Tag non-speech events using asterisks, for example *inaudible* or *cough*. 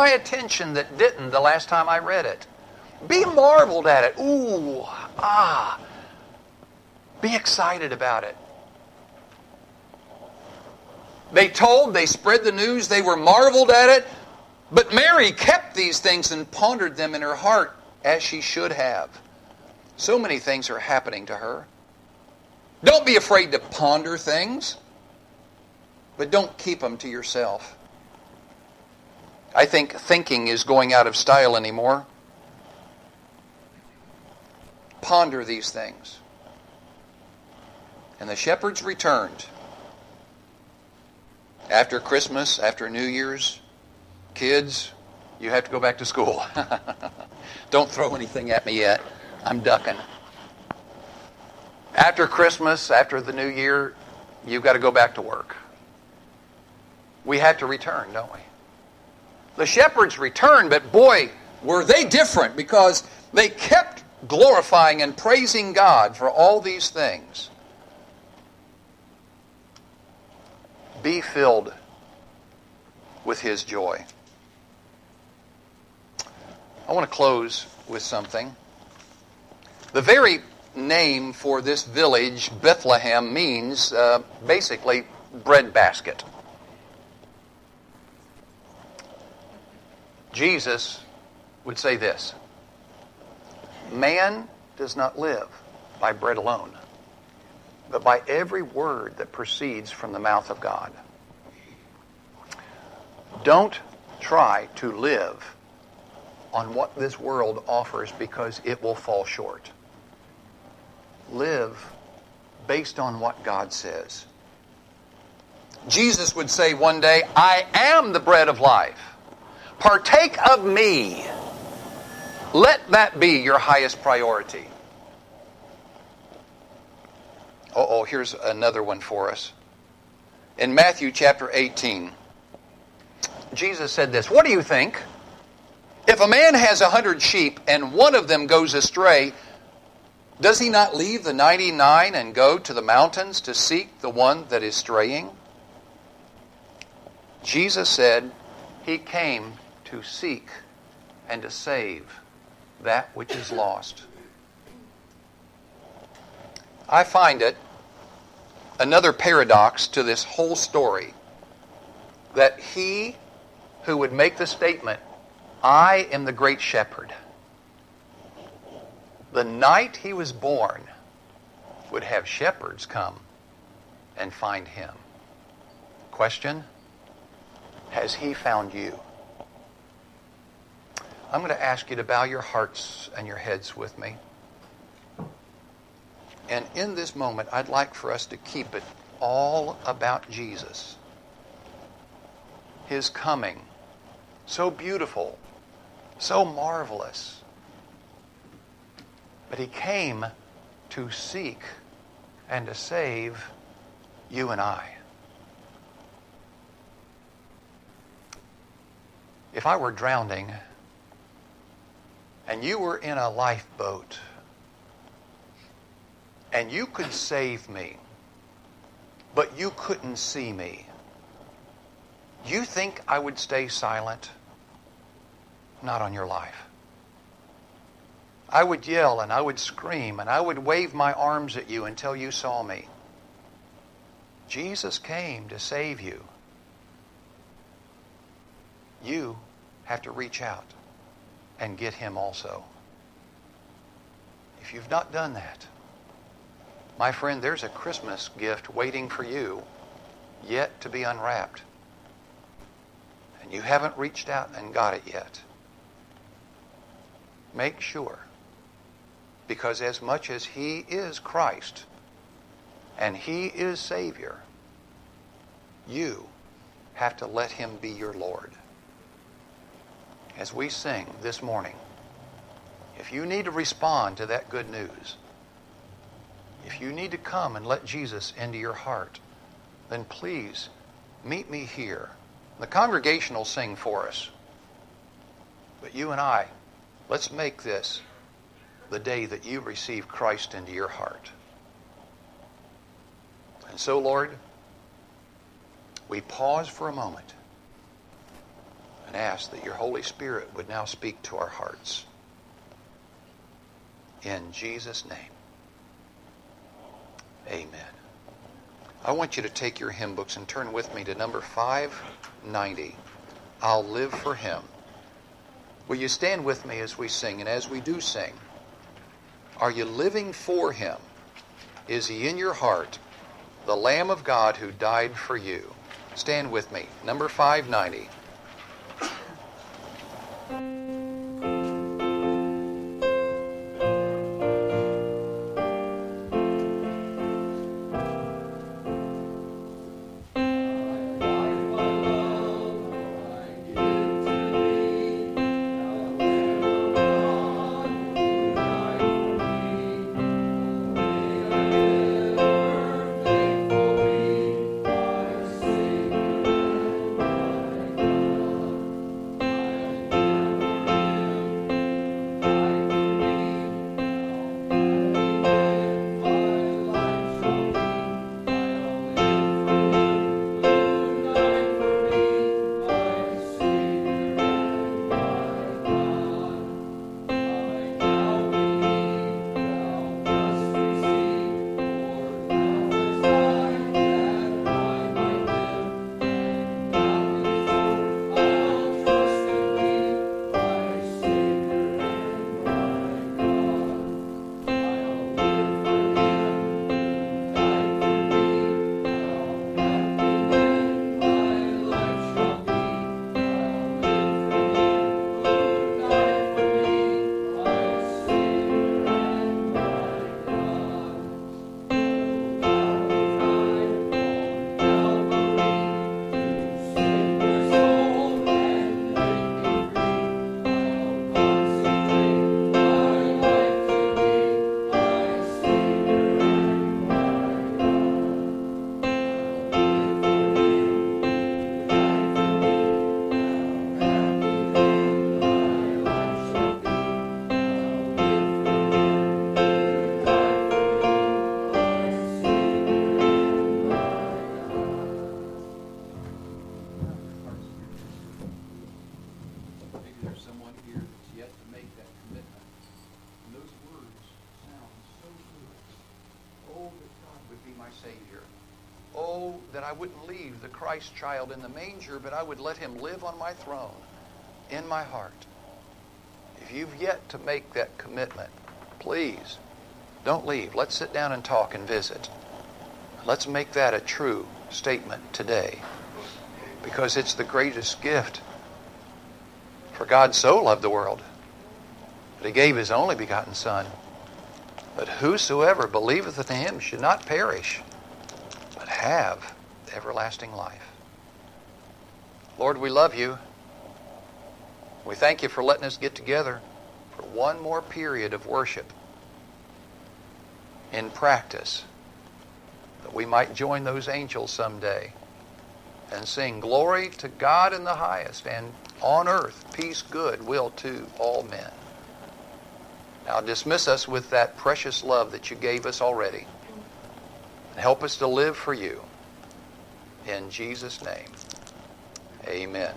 my attention that didn't the last time I read it. Be marveled at it. Ooh, ah. Be excited about it. They told, they spread the news, they were marveled at it. But Mary kept these things and pondered them in her heart as she should have. So many things are happening to her. Don't be afraid to ponder things, but don't keep them to yourself. I think thinking is going out of style anymore. Ponder these things. And the shepherds returned after Christmas, after New Year's. Kids, you have to go back to school. *laughs* Don't throw anything at me yet. I'm ducking. After Christmas, after the new year, you've got to go back to work. We have to return, don't we? The shepherds returned, but boy, were they different because they kept glorifying and praising God for all these things. Be filled with His joy. I want to close with something. The very name for this village, Bethlehem, means uh, basically bread Jesus would say this Man does not live by bread alone, but by every word that proceeds from the mouth of God. Don't try to live on what this world offers because it will fall short live based on what God says. Jesus would say one day, I am the bread of life. Partake of me. Let that be your highest priority. oh, here's another one for us. In Matthew chapter 18, Jesus said this What do you think? If a man has a hundred sheep and one of them goes astray, does he not leave the 99 and go to the mountains to seek the one that is straying? Jesus said he came to seek and to save that which is lost. I find it another paradox to this whole story that he who would make the statement, I am the great shepherd, the night he was born would have shepherds come and find him. Question Has he found you? I'm going to ask you to bow your hearts and your heads with me. And in this moment, I'd like for us to keep it all about Jesus. His coming, so beautiful, so marvelous but he came to seek and to save you and I. If I were drowning and you were in a lifeboat and you could save me, but you couldn't see me, you think I would stay silent? Not on your life. I would yell and I would scream and I would wave my arms at you until you saw me. Jesus came to save you. You have to reach out and get him also. If you've not done that, my friend, there's a Christmas gift waiting for you yet to be unwrapped. And you haven't reached out and got it yet. Make sure because as much as He is Christ and He is Savior, you have to let Him be your Lord. As we sing this morning, if you need to respond to that good news, if you need to come and let Jesus into your heart, then please meet me here. The congregation will sing for us. But you and I, let's make this the day that you receive Christ into your heart. And so, Lord, we pause for a moment and ask that your Holy Spirit would now speak to our hearts. In Jesus' name, amen. I want you to take your hymn books and turn with me to number 590. I'll live for him. Will you stand with me as we sing? And as we do sing, are you living for him? Is he in your heart? The Lamb of God who died for you. Stand with me. Number 590. Oh, that I wouldn't leave the Christ child in the manger, but I would let him live on my throne, in my heart. If you've yet to make that commitment, please don't leave. Let's sit down and talk and visit. Let's make that a true statement today because it's the greatest gift. For God so loved the world that he gave his only begotten Son, that whosoever believeth in him should not perish, have everlasting life. Lord, we love you. We thank you for letting us get together for one more period of worship in practice, that we might join those angels someday and sing glory to God in the highest and on earth peace, good will to all men. Now dismiss us with that precious love that you gave us already. Help us to live for you. In Jesus' name, amen.